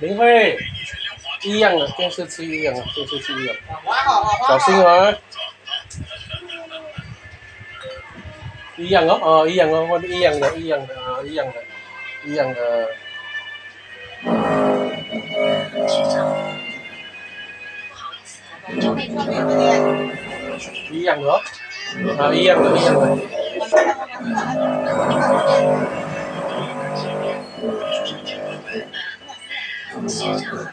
林慧，一样的电视机一样的电视机一样，小心啊！一样哦，哦，一样哦，我一样的，一样的，一样的，一样的。局长，不好意思，后面后面这边。一样的，啊，一样的，一样的。Exactly.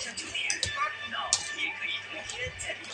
像九点八频道，也可以同天在。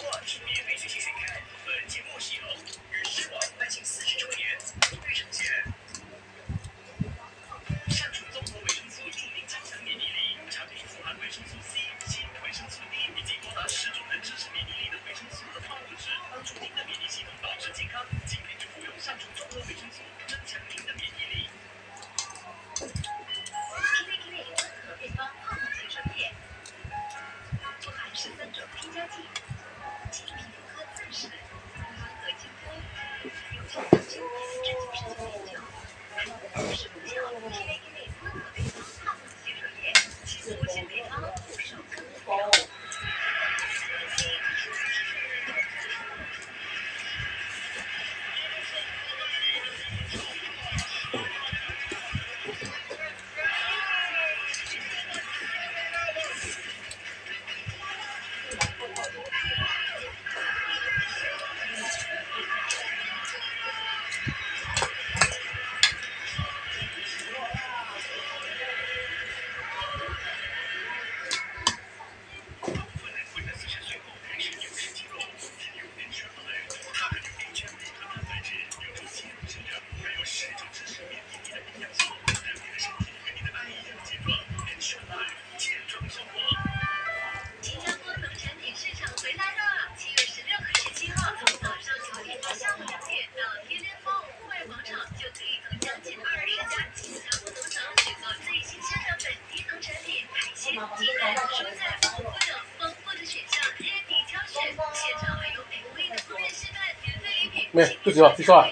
是哦，你说啊？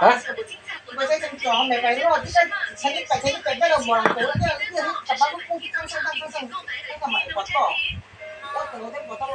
啊？不不不不，我做。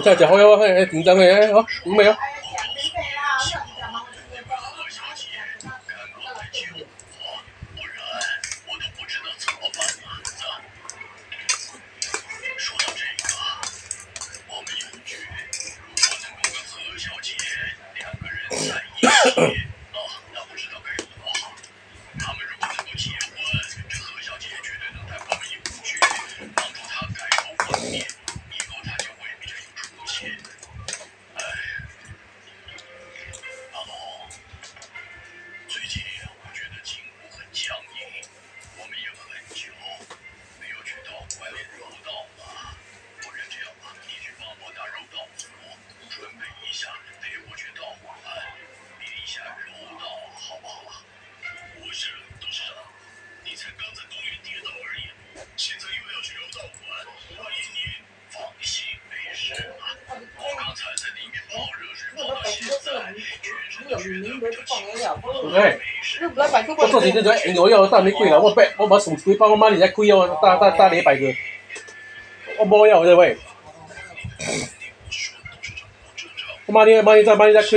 我再讲，我我很紧张的，哎，好，有没我要大玫瑰了我不我不送玫我妈你再开要大大大大玫个。我不要这位我妈你要再要你再开。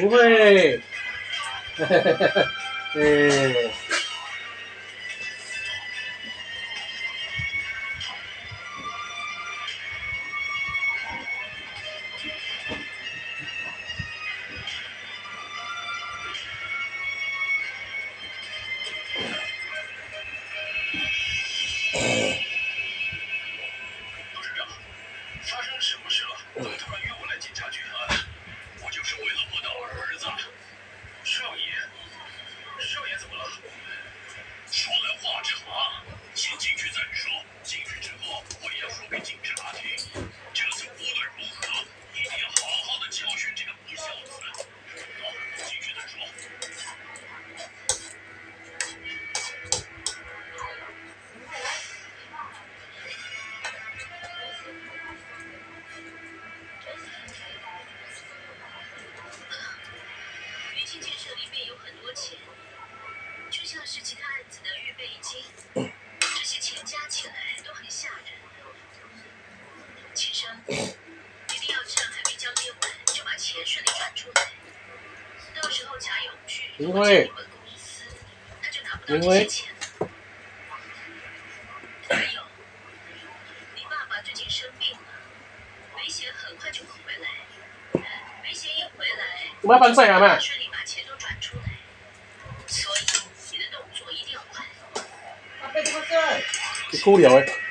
오해. 예. 네. 因为，因为，我怕你晒啊嘛。你哭了诶。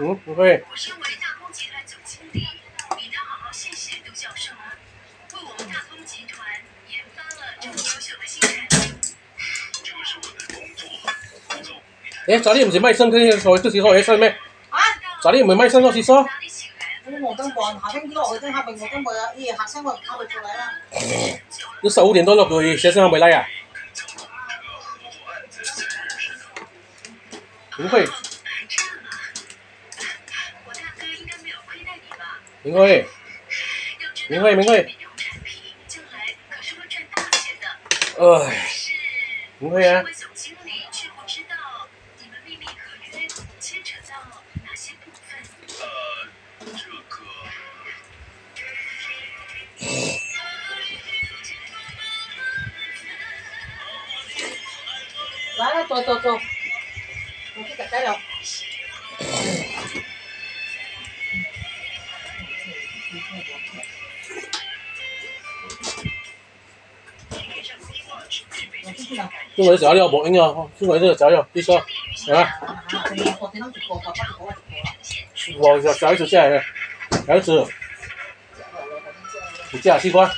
嗯不会。哎昨天不是卖肾跟你说这时候哎上面咋地没卖肾老师说你十五点多了可学生还没来啊。不会。明为明知明我哎，明美啊！完了走走走我给打电这个是炸料不啊这个是炸别说了来我小孩子下来的子不嫁西瓜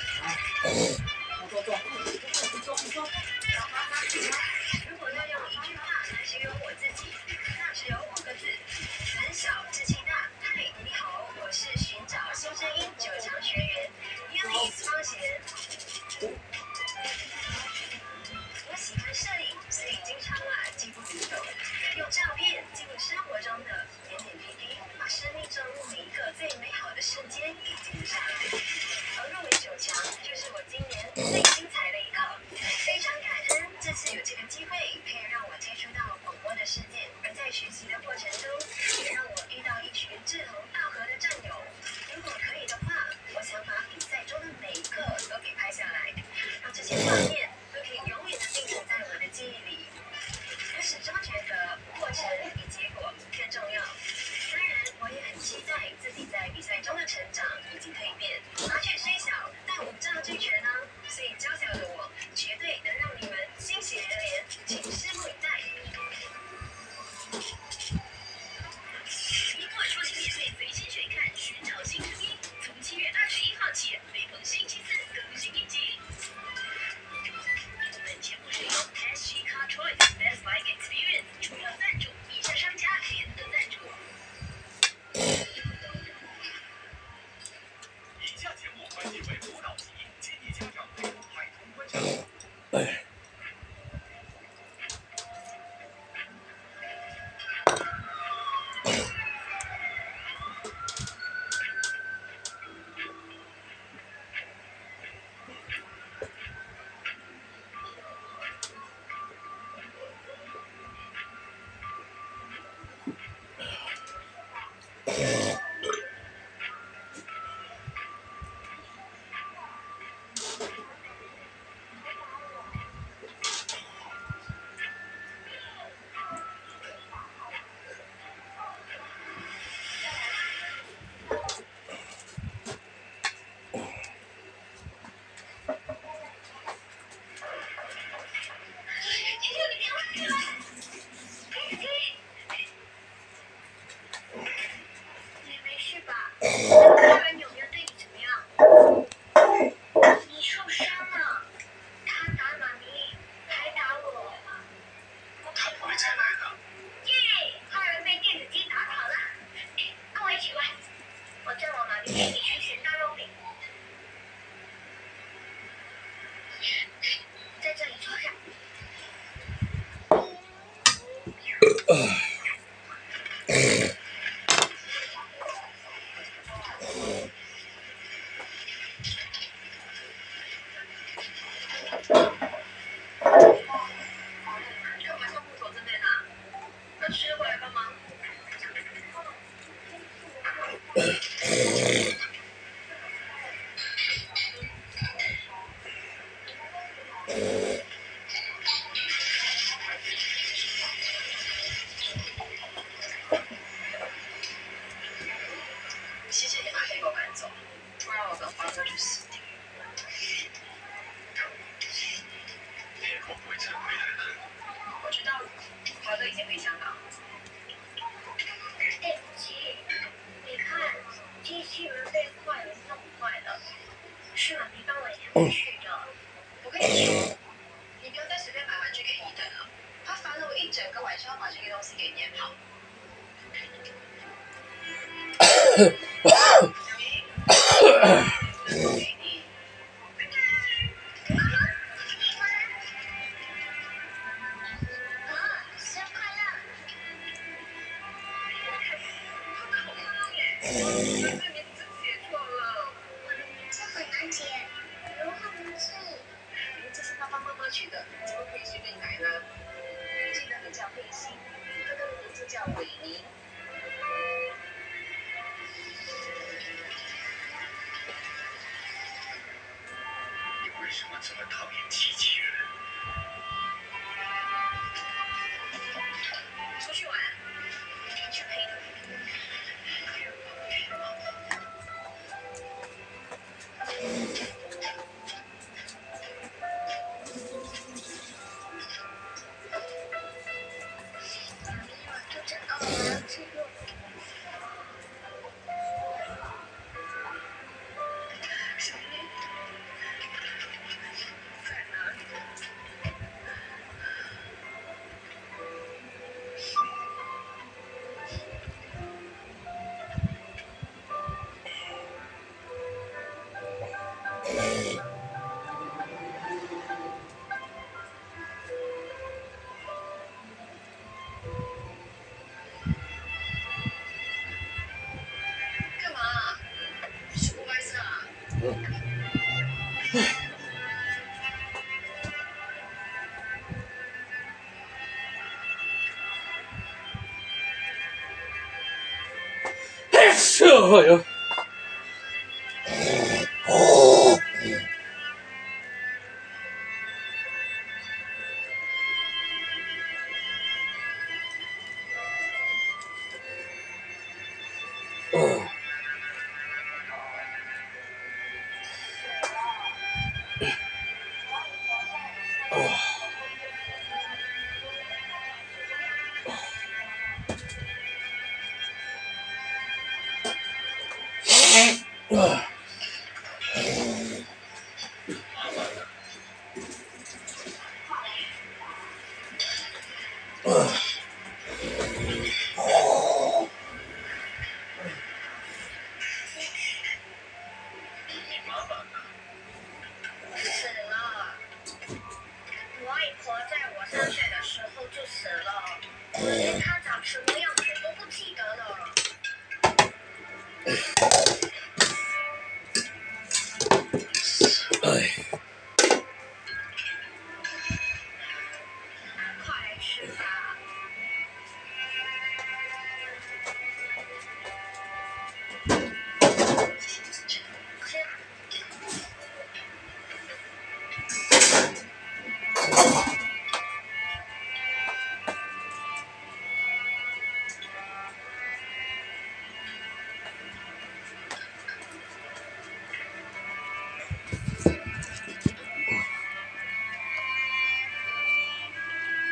我知道，豪哥已经回家了。对不，你看机器人被坏人弄坏了，是？你帮我捡去。我跟你说，你不要再随便买玩具给伊登了，他烦了我一整个晚上，要把这个东西给粘。はいはい。oh.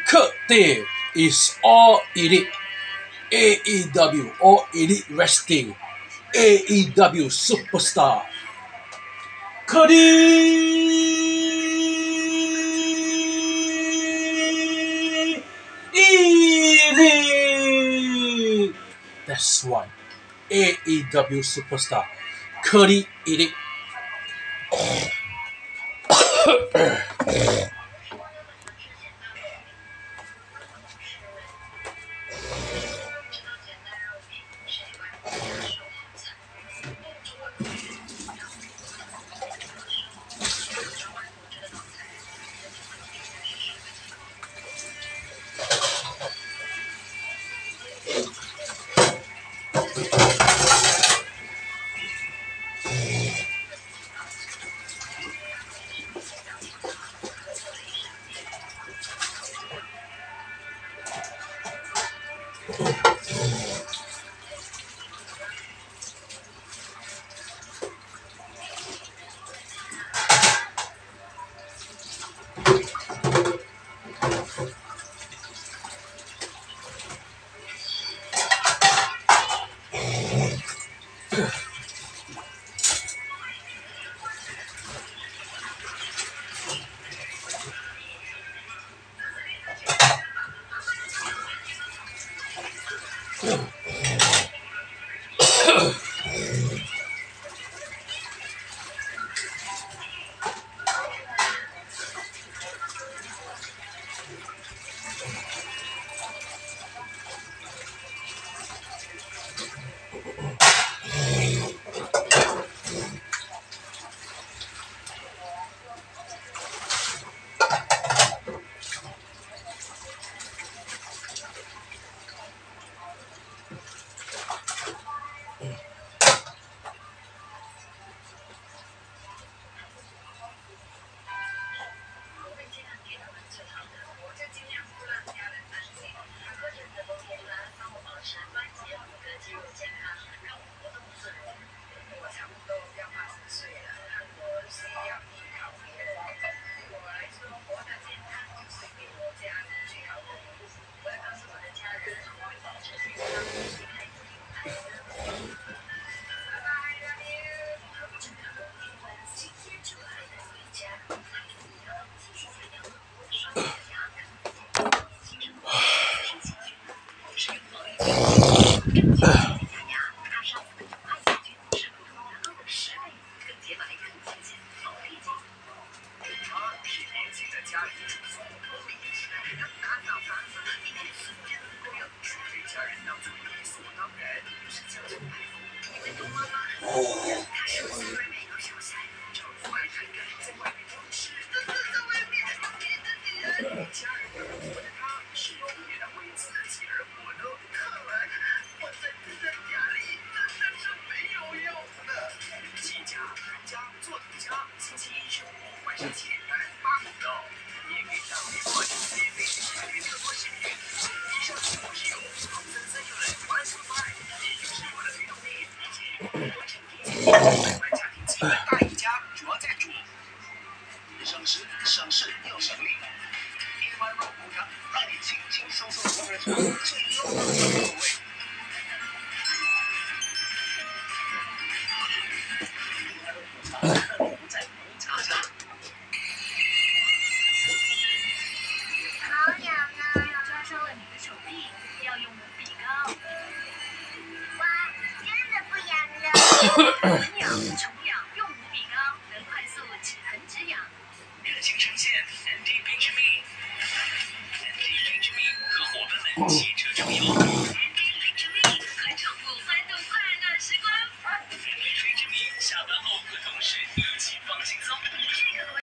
Kurt is all elite AEW all elite wrestling AEW superstar. Cody AEW superstar. Cody Eric Oh.